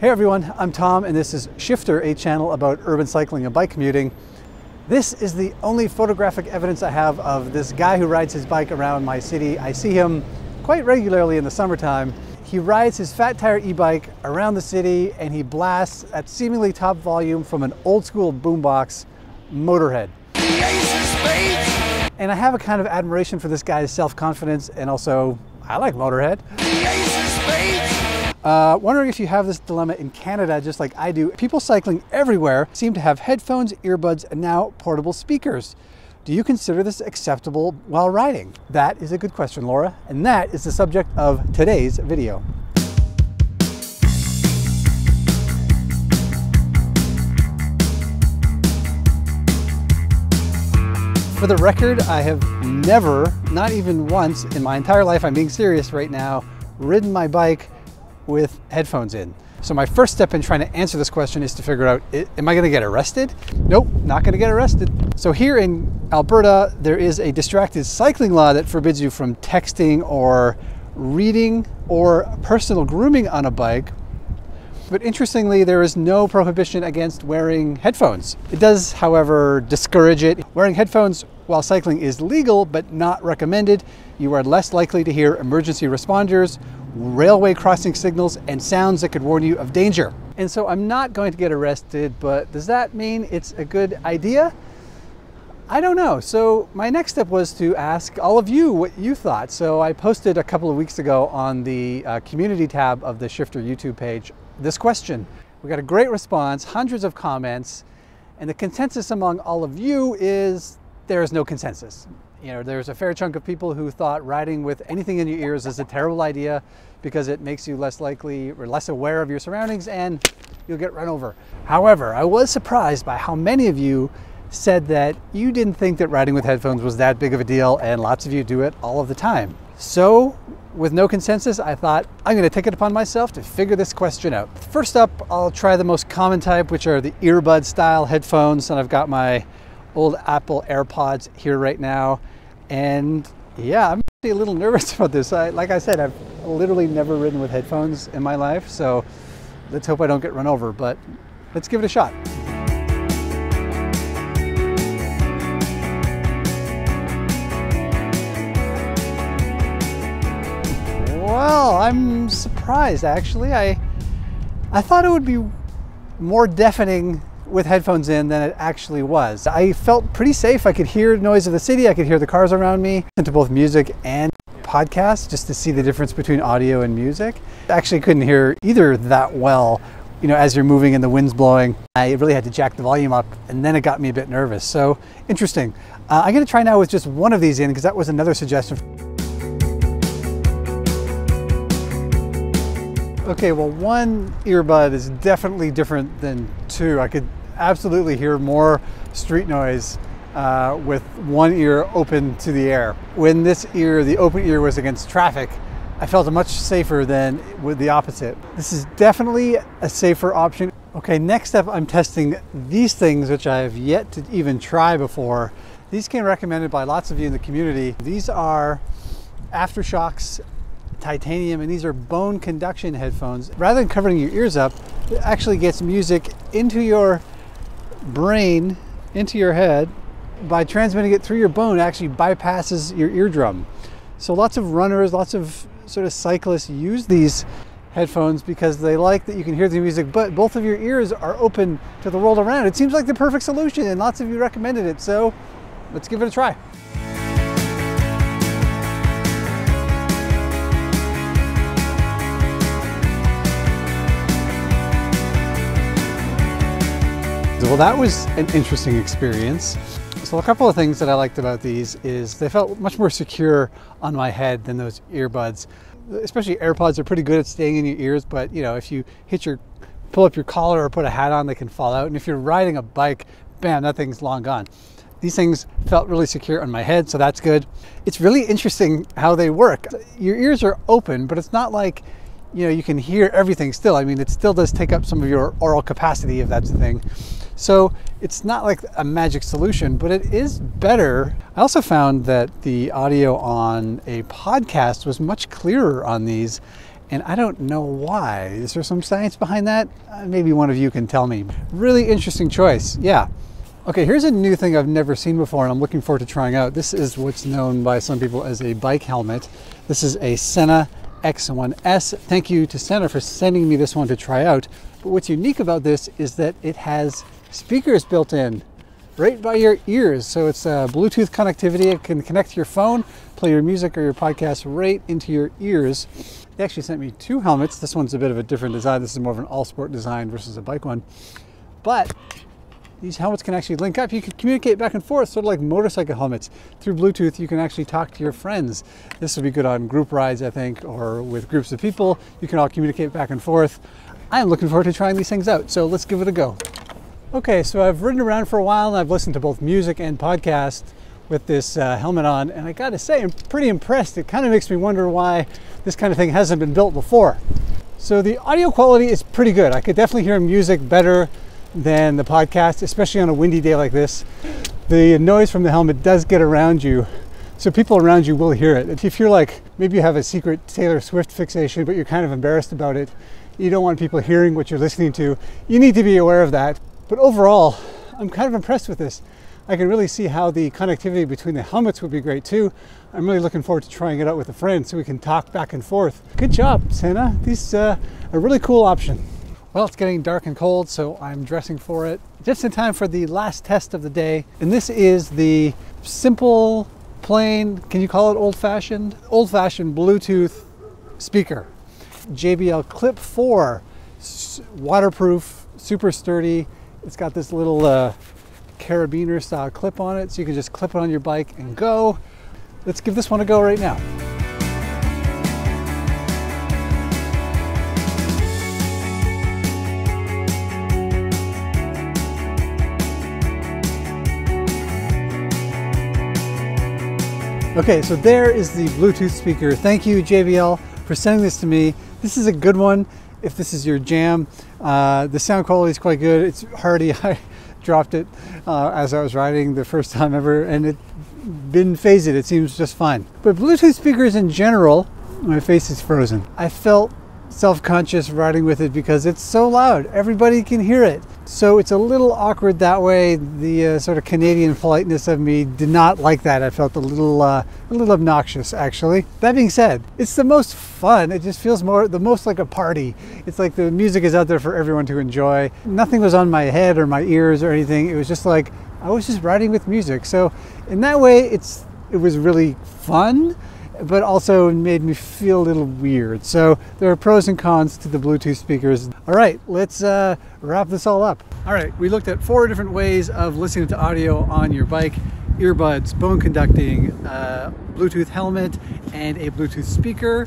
Hey everyone, I'm Tom and this is Shifter, a channel about urban cycling and bike commuting. This is the only photographic evidence I have of this guy who rides his bike around my city. I see him quite regularly in the summertime. He rides his fat tire e-bike around the city and he blasts at seemingly top volume from an old school boombox, Motorhead. And I have a kind of admiration for this guy's self-confidence and also I like Motorhead. Uh, wondering if you have this dilemma in Canada just like I do. People cycling everywhere seem to have headphones, earbuds, and now portable speakers. Do you consider this acceptable while riding? That is a good question, Laura, and that is the subject of today's video. For the record, I have never, not even once in my entire life, I'm being serious right now, ridden my bike with headphones in. So my first step in trying to answer this question is to figure out, am I gonna get arrested? Nope, not gonna get arrested. So here in Alberta, there is a distracted cycling law that forbids you from texting or reading or personal grooming on a bike. But interestingly, there is no prohibition against wearing headphones. It does, however, discourage it. Wearing headphones while cycling is legal, but not recommended. You are less likely to hear emergency responders railway crossing signals, and sounds that could warn you of danger. And so I'm not going to get arrested, but does that mean it's a good idea? I don't know. So my next step was to ask all of you what you thought. So I posted a couple of weeks ago on the uh, community tab of the Shifter YouTube page this question. We got a great response, hundreds of comments, and the consensus among all of you is there is no consensus you know, there's a fair chunk of people who thought riding with anything in your ears is a terrible idea because it makes you less likely or less aware of your surroundings and you'll get run over. However, I was surprised by how many of you said that you didn't think that riding with headphones was that big of a deal and lots of you do it all of the time. So with no consensus, I thought I'm going to take it upon myself to figure this question out. First up, I'll try the most common type, which are the earbud style headphones. And I've got my old Apple AirPods here right now. And yeah, I'm a little nervous about this. I, like I said, I've literally never ridden with headphones in my life, so let's hope I don't get run over, but let's give it a shot. Well, I'm surprised actually. I I thought it would be more deafening with headphones in than it actually was. I felt pretty safe. I could hear the noise of the city. I could hear the cars around me. Into both music and podcasts just to see the difference between audio and music. I actually couldn't hear either that well you know, as you're moving and the wind's blowing, I really had to jack the volume up and then it got me a bit nervous. So interesting. Uh, I'm gonna try now with just one of these in because that was another suggestion. Okay, well one earbud is definitely different than two. I could absolutely hear more street noise uh, with one ear open to the air. When this ear, the open ear was against traffic, I felt much safer than with the opposite. This is definitely a safer option. Okay, next up I'm testing these things which I have yet to even try before. These came recommended by lots of you in the community. These are AfterShokz titanium and these are bone conduction headphones. Rather than covering your ears up, it actually gets music into your brain into your head by transmitting it through your bone actually bypasses your eardrum. So lots of runners, lots of sort of cyclists use these headphones because they like that you can hear the music, but both of your ears are open to the world around. It seems like the perfect solution and lots of you recommended it. So let's give it a try. Well, that was an interesting experience. So a couple of things that I liked about these is they felt much more secure on my head than those earbuds. Especially AirPods are pretty good at staying in your ears, but you know, if you hit your, pull up your collar or put a hat on, they can fall out. And if you're riding a bike, bam, that thing's long gone. These things felt really secure on my head, so that's good. It's really interesting how they work. Your ears are open, but it's not like you know you can hear everything still. I mean, it still does take up some of your oral capacity if that's the thing. So it's not like a magic solution, but it is better. I also found that the audio on a podcast was much clearer on these. And I don't know why. Is there some science behind that? Uh, maybe one of you can tell me. Really interesting choice. Yeah. Okay, here's a new thing I've never seen before and I'm looking forward to trying out. This is what's known by some people as a bike helmet. This is a Sena X1S. Thank you to Sena for sending me this one to try out. But what's unique about this is that it has speakers built in right by your ears. So it's a Bluetooth connectivity. It can connect to your phone, play your music or your podcast right into your ears. They actually sent me two helmets. This one's a bit of a different design. This is more of an all sport design versus a bike one. But these helmets can actually link up. You can communicate back and forth, sort of like motorcycle helmets. Through Bluetooth, you can actually talk to your friends. This would be good on group rides, I think, or with groups of people. You can all communicate back and forth. I'm looking forward to trying these things out, so let's give it a go. Okay, so I've ridden around for a while and I've listened to both music and podcast with this uh, helmet on, and I gotta say, I'm pretty impressed. It kind of makes me wonder why this kind of thing hasn't been built before. So the audio quality is pretty good. I could definitely hear music better than the podcast, especially on a windy day like this. The noise from the helmet does get around you, so people around you will hear it. If you're like, maybe you have a secret Taylor Swift fixation, but you're kind of embarrassed about it, you don't want people hearing what you're listening to, you need to be aware of that. But overall, I'm kind of impressed with this. I can really see how the connectivity between the helmets would be great too. I'm really looking forward to trying it out with a friend so we can talk back and forth. Good job, Sena. These uh, are a really cool option. Well, it's getting dark and cold, so I'm dressing for it just in time for the last test of the day. And this is the simple, plain, can you call it old fashioned? Old fashioned Bluetooth speaker. JBL Clip 4, waterproof, super sturdy. It's got this little uh, carabiner style clip on it, so you can just clip it on your bike and go. Let's give this one a go right now. Okay, so there is the Bluetooth speaker. Thank you, JBL, for sending this to me. This is a good one if this is your jam. Uh, the sound quality is quite good. It's hardy. I dropped it uh, as I was riding the first time ever, and it didn't phase it. It seems just fine. But Bluetooth speakers in general, my face is frozen. I felt self-conscious riding with it because it's so loud. Everybody can hear it. So it's a little awkward that way. The uh, sort of Canadian politeness of me did not like that. I felt a little, uh, a little obnoxious actually. That being said, it's the most fun. It just feels more, the most like a party. It's like the music is out there for everyone to enjoy. Nothing was on my head or my ears or anything. It was just like, I was just riding with music. So in that way, it's, it was really fun but also made me feel a little weird. So there are pros and cons to the Bluetooth speakers. All right, let's uh, wrap this all up. All right, we looked at four different ways of listening to audio on your bike. Earbuds, bone conducting, uh, Bluetooth helmet, and a Bluetooth speaker.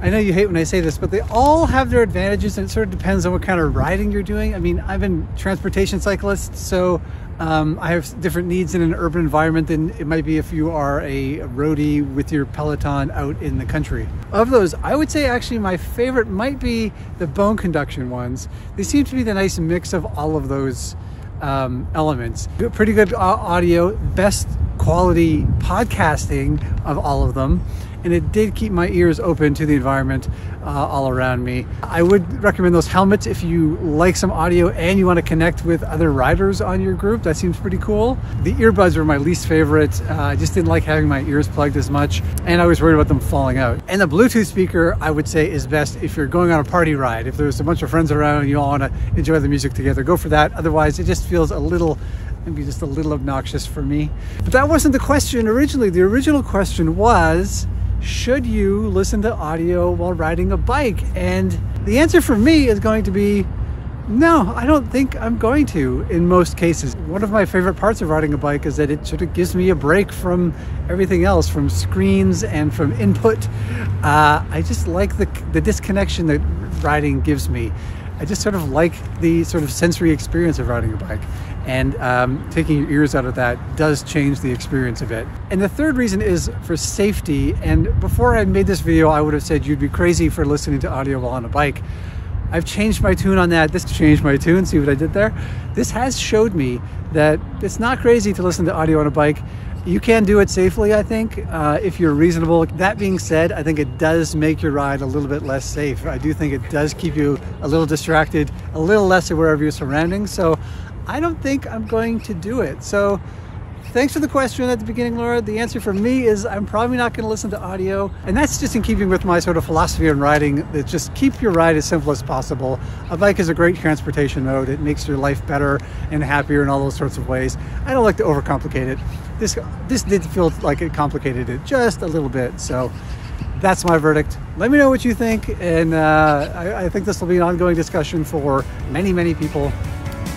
I know you hate when I say this, but they all have their advantages and it sort of depends on what kind of riding you're doing. I mean, I've been transportation cyclist, so um, I have different needs in an urban environment than it might be if you are a roadie with your Peloton out in the country. Of those, I would say actually my favorite might be the bone conduction ones. They seem to be the nice mix of all of those um, elements. Pretty good audio, best quality podcasting of all of them and it did keep my ears open to the environment uh, all around me. I would recommend those helmets if you like some audio and you want to connect with other riders on your group. That seems pretty cool. The earbuds were my least favorite. Uh, I just didn't like having my ears plugged as much and I was worried about them falling out. And the Bluetooth speaker I would say is best if you're going on a party ride. If there's a bunch of friends around and you all want to enjoy the music together, go for that. Otherwise, it just feels a little maybe just a little obnoxious for me. But that wasn't the question originally. The original question was, should you listen to audio while riding a bike? And the answer for me is going to be no, I don't think I'm going to in most cases. One of my favorite parts of riding a bike is that it sort of gives me a break from everything else, from screens and from input. Uh, I just like the, the disconnection that riding gives me. I just sort of like the sort of sensory experience of riding a bike and um, taking your ears out of that does change the experience of it. And the third reason is for safety. And before I made this video, I would have said you'd be crazy for listening to audio while on a bike. I've changed my tune on that. This changed my tune. See what I did there? This has showed me that it's not crazy to listen to audio on a bike. You can do it safely, I think, uh, if you're reasonable. That being said, I think it does make your ride a little bit less safe. I do think it does keep you a little distracted, a little less aware of your surroundings. So I don't think I'm going to do it. So thanks for the question at the beginning, Laura. The answer for me is I'm probably not going to listen to audio. And that's just in keeping with my sort of philosophy on riding that just keep your ride as simple as possible. A bike is a great transportation mode. It makes your life better and happier in all those sorts of ways. I don't like to overcomplicate it. This, this did feel like it complicated it just a little bit. So that's my verdict. Let me know what you think. And uh, I, I think this will be an ongoing discussion for many, many people.